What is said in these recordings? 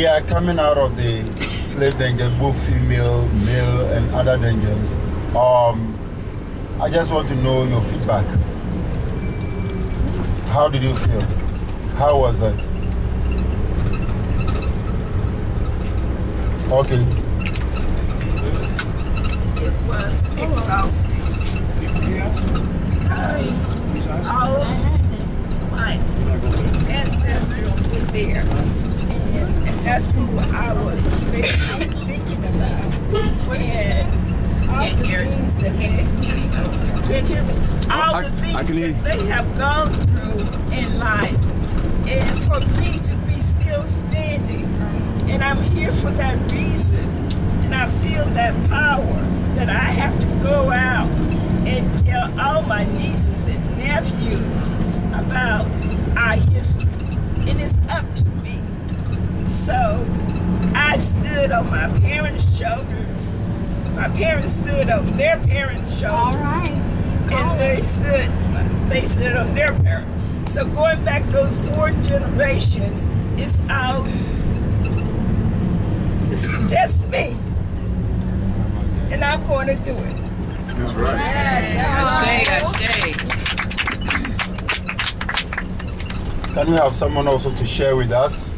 we are coming out of the slave danger, both female, male, and other dangers. Um, I just want to know your feedback. How did you feel? How was it? Okay. It was exhausting that's who I was basically thinking about. And all the things that they, can hear me? All I- the things that they have gone through in life. And for me to be still standing, and I'm here for that reason, and I feel that power that I have to go out and tell all my nieces and nephews about our history. And it's up to. So I stood on my parents' shoulders. My parents stood on their parents' shoulders. All right. And they stood they stood on their parents. So going back those four generations, it's all it's just me. And I'm going to do it. That's right. Can we have someone also to share with us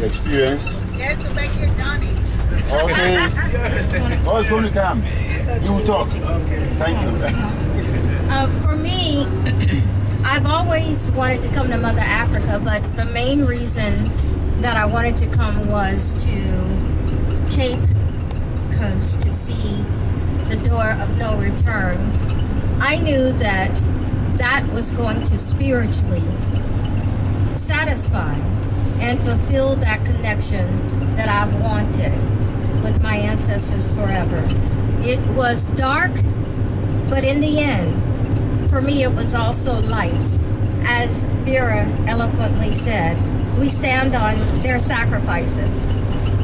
the experience? Yes, to make your Johnny. Okay. Oh, it's going to come. You will talk. Okay. Thank you. Uh, for me, I've always wanted to come to Mother Africa, but the main reason that I wanted to come was to Cape Coast to see the door of no return. I knew that that was going to spiritually satisfy and fulfill that connection that I've wanted with my ancestors forever. It was dark, but in the end, for me, it was also light. As Vera eloquently said, we stand on their sacrifices.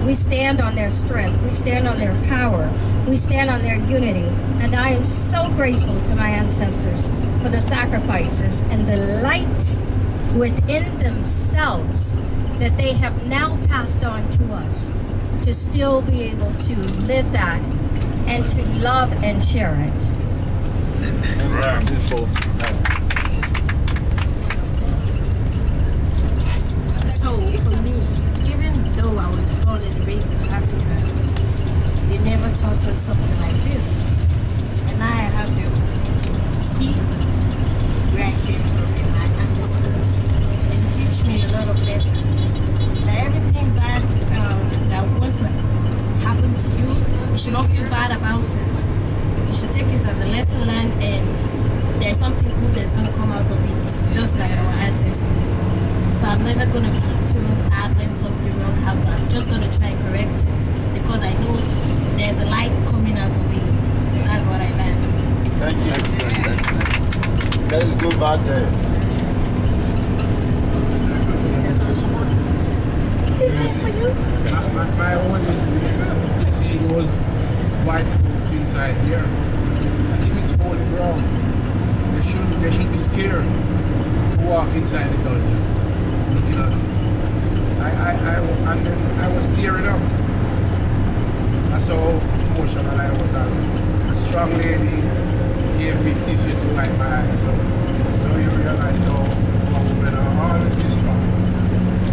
We stand on their strength. We stand on their power. We stand on their unity. And I am so grateful to my ancestors for the sacrifices and the light within themselves that they have now passed on to us to still be able to live that and to love and share it. So for me, even though I was born and raised never going to be feeling sad when something wrong happens. I'm just going to try and correct it because I know there's a light coming out of it. So that's what I learned. Thank you. Excellent. Let's go back there. My, my, my own is you could see those white folks inside here. I think it's holy ground. They should they should be scared to walk inside the dungeon. At us. I I I and then I was tearing up. That's how emotional I was. A strong lady gave me tissue to wipe my eyes. So you realize how women are in this strong.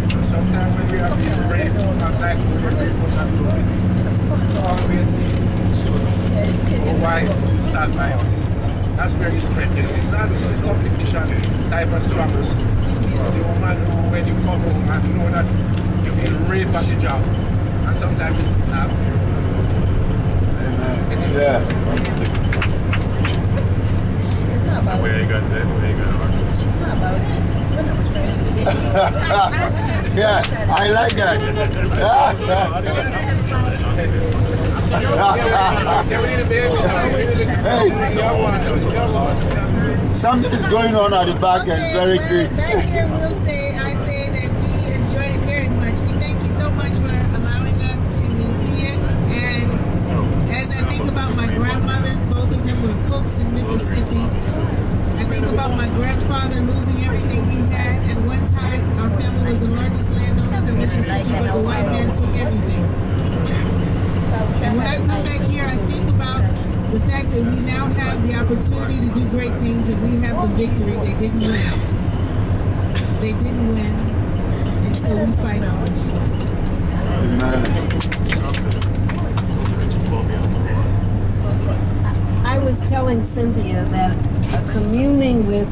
So sometimes when we are being raped, not like we were raped was at. Always need or why stand by us. That's where you strength is. It's not the competition type of struggles. The woman who when you come home and know that you've been raped at the job. And sometimes it's not. Yeah. It's not about Where you got that? Where you got that? it's not about when I yeah, I like that. hey, something is going on at the back and very well, great. Here, we'll They didn't win. And so we fight on. I was telling Cynthia that communing with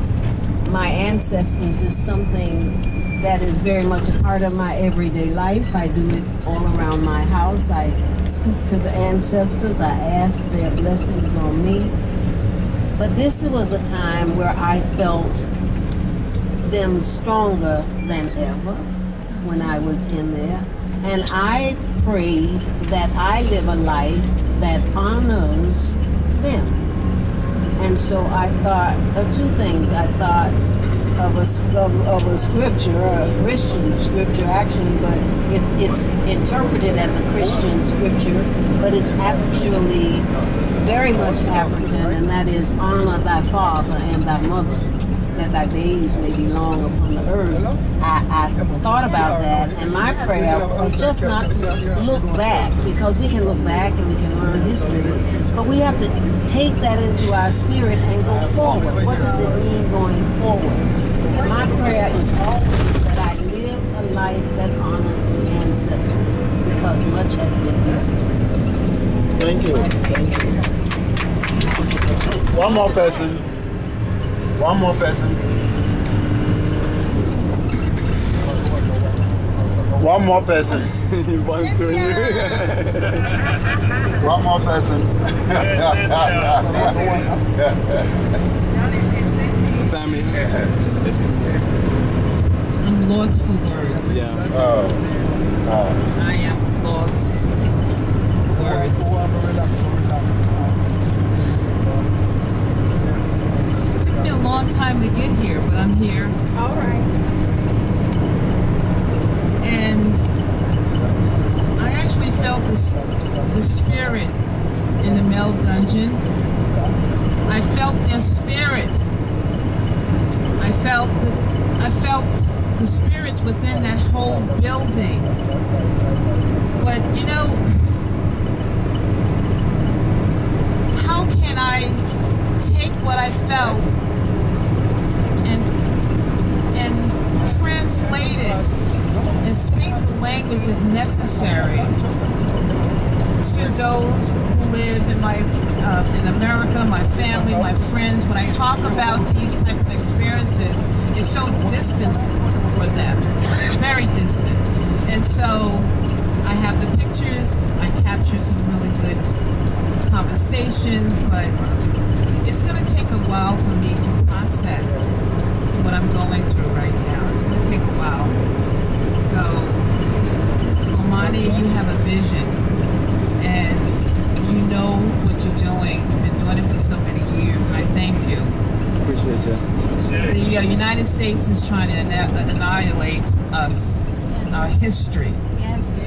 my ancestors is something that is very much a part of my everyday life. I do it all around my house. I speak to the ancestors. I ask their blessings on me. But this was a time where I felt them stronger than ever when I was in there. And I pray that I live a life that honors them. And so I thought of two things. I thought of a, of, of a scripture, a Christian scripture actually, but it's it's interpreted as a Christian scripture, but it's actually very much African, and that is honor thy father and thy mother, that thy days may be long upon the earth. I, I thought about that, and my prayer was just not to look back, because we can look back and we can learn history, but we have to take that into our spirit and go forward. What does it mean going forward? And my prayer is always that I live a life that honors the ancestors, because much has been done. Thank you. Thank you. One more person. One more person. One more person. One more person. I'm lost for words. Yeah. oh. oh. I am lost for words. Took me a long time to get here, but I'm here. All right. And I actually felt the, s- the spirit in the Mel dungeon. I felt their spirit. I felt the, I felt the spirits within that whole building. But you know, how can I take what I felt necessary to those who live in my uh, in America, my family, my friends. When I talk about these type of experiences, it's so distant for them, very distant. And so I have the pictures. I capture some really good conversation, but it's going to take a while for me to process what I'm going through right now. It's going to take a while. So, Bomani, you have a vision and you know what you're doing. You've been doing it for so many years, and I thank you. Appreciate you. The uh, United States is trying to anna- annihilate us, our history, Yes.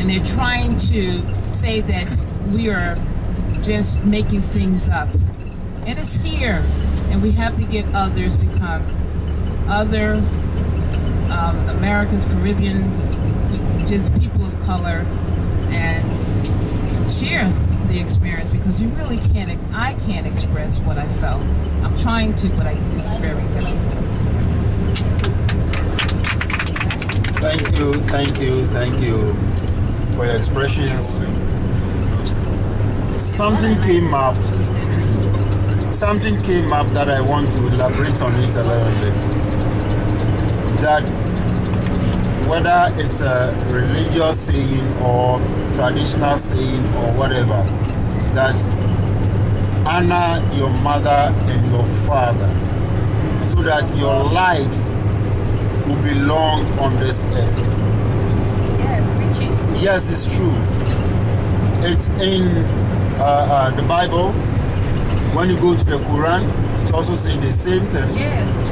and they're trying to say that we are just making things up. And it's here, and we have to get others to come. Other um, Americans, Caribbeans, just people of color, and share the experience because you really can't. I can't express what I felt. I'm trying to, but I, it's very difficult. Thank you, thank you, thank you for your expressions. Something came up. Something came up that I want to elaborate on it a little bit. That whether it's a religious saying or traditional saying or whatever, that honor your mother and your father so that your life will be long on this earth. Yeah, preach it. Yes, it's true. It's in uh, uh, the Bible. When you go to the Quran, it's also saying the same thing. Yes.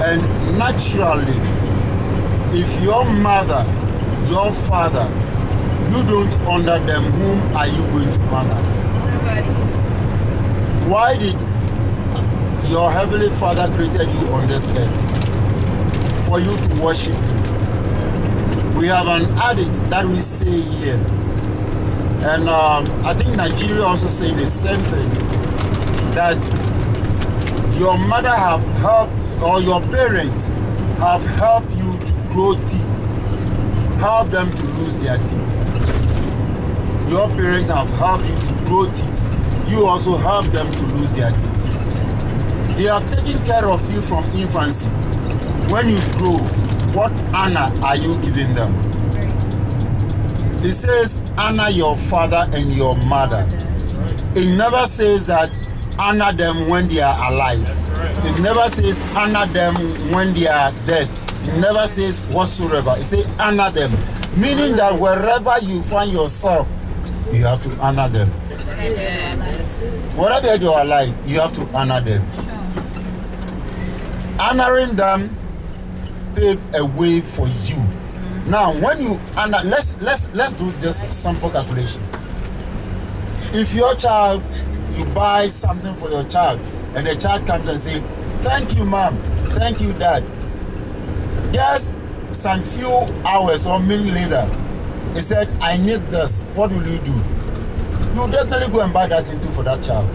And naturally, if your mother, your father, you don't honor them, whom are you going to honor? Nobody. Why did your heavenly father created you on this earth? For you to worship. We have an adage that we say here. And um, I think Nigeria also say the same thing. that your mother have helped or your parents have helped you to grow teeth, help them to lose their teeth. Your parents have helped you to grow teeth. You also help them to lose their teeth. They have taken care of you from infancy. When you grow, what honor are you giving them? It says, honor your father and your mother. It never says that honor them when they are alive. It never says honor them when they are dead. Never says whatsoever. It says honor them. Meaning that wherever you find yourself, you have to honor them. Whether they are alive, you have to honor them. Honoring them pave a way for you. Now, when you honor, let's let's let's do this simple calculation. If your child, you buy something for your child, and the child comes and say, "Thank you, mom. Thank you, dad." Just some few hours or minutes later, he said, "I need this." What will you do? You definitely go and buy that thing too for that child.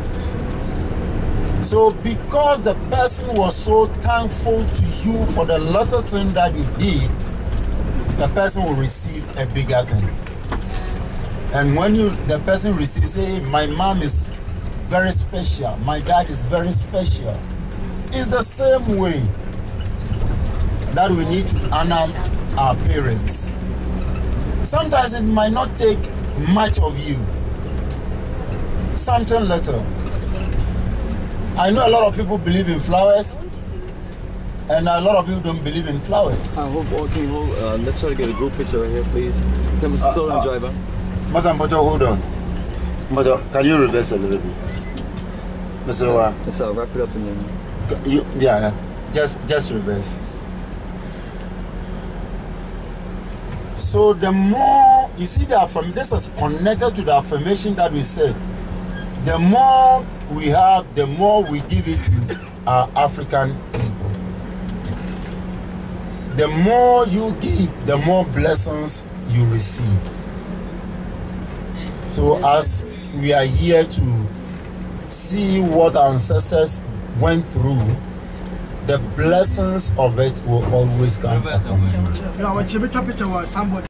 So, because the person was so thankful to you for the little thing that you did, the person will receive a bigger thing. And when you the person receives, say, my mom is very special, my dad is very special. It's the same way that we need to honor our parents. Sometimes it might not take much of you, something little. I know a lot of people believe in flowers, and a lot of people don't believe in flowers. I hope all can hold. Uh, let's try to get a group picture right here, please. Tell us, Uh, slow uh, driver. Masa Mbojo, hold on. Mbojo, can you reverse a little bit? Mr. Wa, Let's uh, wrap it up and then. you, yeah, yeah, just just reverse. So the more you see the affirm, this is connected to the affirmation that we said. The more we have, the more we give it to our African people. The more you give, the more blessings you receive. So as we are here to see what our ancestors went through, the blessings of it will always come.